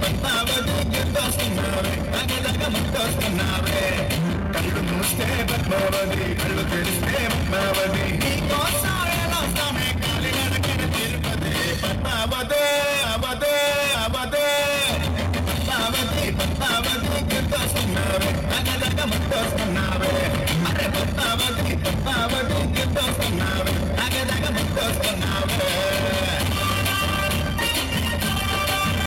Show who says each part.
Speaker 1: పద్మావతి గిర్దొస్తున్నావే తగదగ ముద్దొస్తున్నావే కళ్ళు మూస్తే పద్మావతి కళ్ళు తెరిస్తే